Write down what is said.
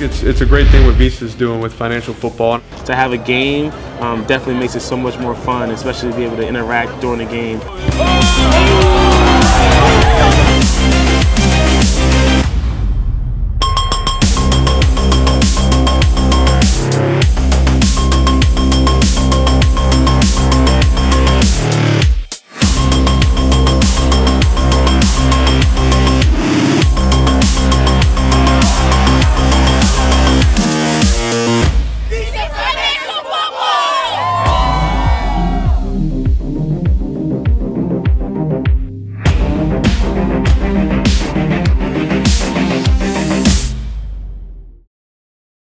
it's it's a great thing what Visa is doing with financial football. To have a game um, definitely makes it so much more fun, especially to be able to interact during the game.